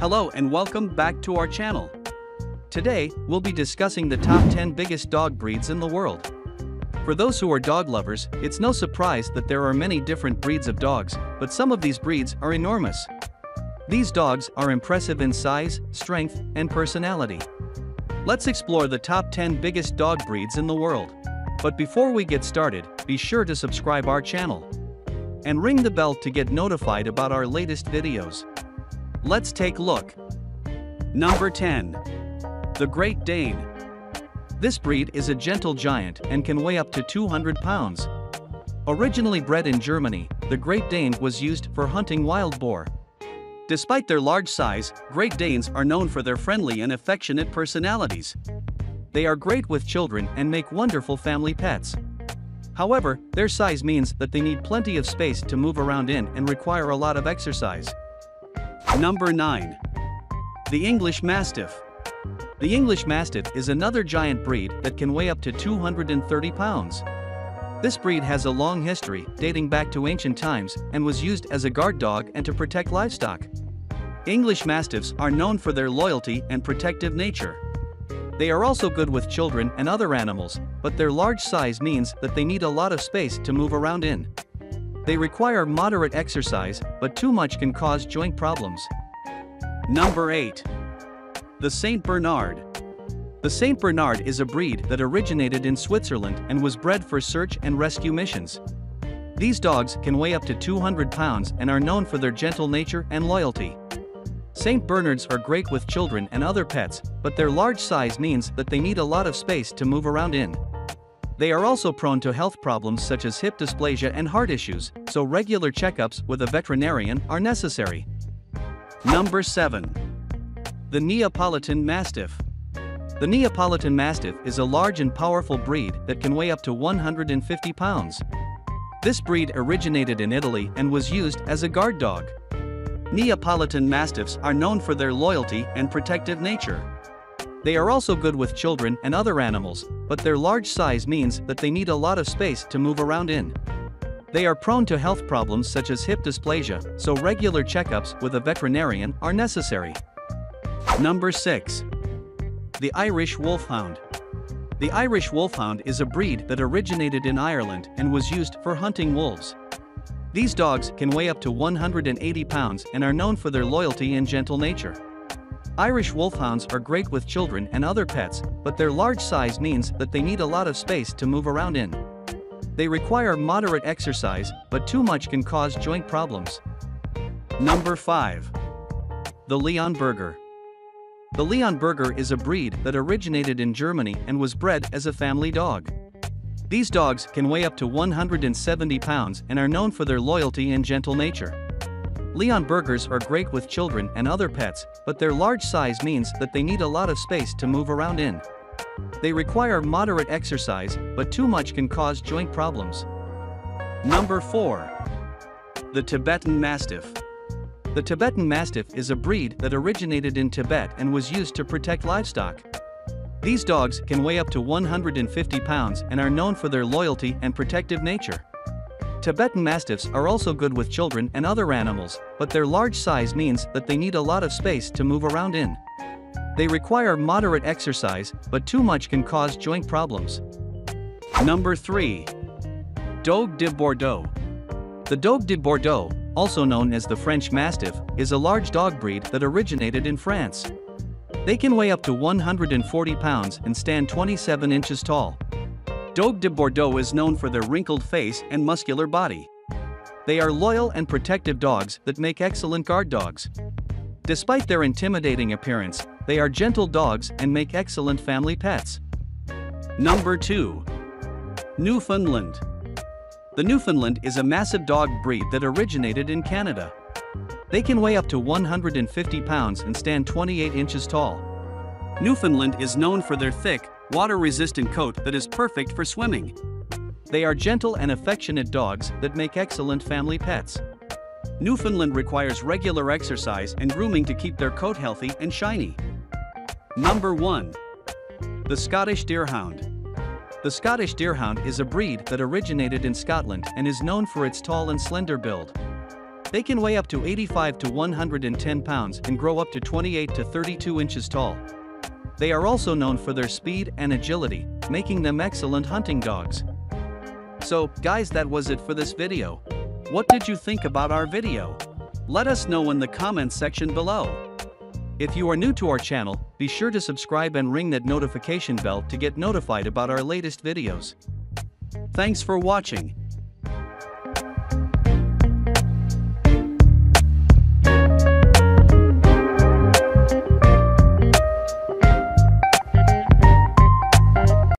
Hello and welcome back to our channel. Today, we'll be discussing the top 10 biggest dog breeds in the world. For those who are dog lovers, it's no surprise that there are many different breeds of dogs, but some of these breeds are enormous. These dogs are impressive in size, strength, and personality. Let's explore the top 10 biggest dog breeds in the world. But before we get started, be sure to subscribe our channel and ring the bell to get notified about our latest videos. Let's take a look. Number 10. The Great Dane. This breed is a gentle giant and can weigh up to 200 pounds. Originally bred in Germany, the Great Dane was used for hunting wild boar. Despite their large size, Great Danes are known for their friendly and affectionate personalities. They are great with children and make wonderful family pets. However, their size means that they need plenty of space to move around in and require a lot of exercise. Number 9. The English Mastiff. The English Mastiff is another giant breed that can weigh up to 230 pounds. This breed has a long history, dating back to ancient times, and was used as a guard dog and to protect livestock. English Mastiffs are known for their loyalty and protective nature. They are also good with children and other animals, but their large size means that they need a lot of space to move around in. They require moderate exercise, but too much can cause joint problems. Number 8. The St. Bernard. The St. Bernard is a breed that originated in Switzerland and was bred for search and rescue missions. These dogs can weigh up to 200 pounds and are known for their gentle nature and loyalty. St. Bernards are great with children and other pets, but their large size means that they need a lot of space to move around in. They are also prone to health problems such as hip dysplasia and heart issues, so regular checkups with a veterinarian are necessary. Number 7. The Neapolitan Mastiff. The Neapolitan Mastiff is a large and powerful breed that can weigh up to 150 pounds. This breed originated in Italy and was used as a guard dog. Neapolitan Mastiffs are known for their loyalty and protective nature. They are also good with children and other animals, but their large size means that they need a lot of space to move around in. They are prone to health problems such as hip dysplasia, so regular checkups with a veterinarian are necessary. Number 6. The Irish Wolfhound. The Irish Wolfhound is a breed that originated in Ireland and was used for hunting wolves. These dogs can weigh up to 180 pounds and are known for their loyalty and gentle nature. Irish Wolfhounds are great with children and other pets, but their large size means that they need a lot of space to move around in. They require moderate exercise, but too much can cause joint problems. Number 5. The Leonberger. The Leonberger is a breed that originated in Germany and was bred as a family dog. These dogs can weigh up to 170 pounds and are known for their loyalty and gentle nature. Leonbergers are great with children and other pets, but their large size means that they need a lot of space to move around in. They require moderate exercise, but too much can cause joint problems. Number 4. The Tibetan Mastiff. The Tibetan Mastiff is a breed that originated in Tibet and was used to protect livestock. These dogs can weigh up to 150 pounds and are known for their loyalty and protective nature. Tibetan Mastiffs are also good with children and other animals, but their large size means that they need a lot of space to move around in. They require moderate exercise, but too much can cause joint problems. Number 3. Dogue de Bordeaux. The Dogue de Bordeaux, also known as the French Mastiff, is a large dog breed that originated in France. They can weigh up to 140 pounds and stand 27 inches tall. Dogue de Bordeaux is known for their wrinkled face and muscular body. They are loyal and protective dogs that make excellent guard dogs. Despite their intimidating appearance, they are gentle dogs and make excellent family pets. Number 2. Newfoundland. The Newfoundland is a massive dog breed that originated in Canada. They can weigh up to 150 pounds and stand 28 inches tall. Newfoundland is known for their thick, water-resistant coat that is perfect for swimming. They are gentle and affectionate dogs that make excellent family pets. Newfoundland requires regular exercise and grooming to keep their coat healthy and shiny. Number 1. The Scottish Deerhound. The Scottish Deerhound is a breed that originated in Scotland and is known for its tall and slender build. They can weigh up to 85 to 110 pounds and grow up to 28 to 32 inches tall. They are also known for their speed and agility, making them excellent hunting dogs. So, guys that was it for this video. What did you think about our video? Let us know in the comments section below. If you are new to our channel, be sure to subscribe and ring that notification bell to get notified about our latest videos. Thanks for watching.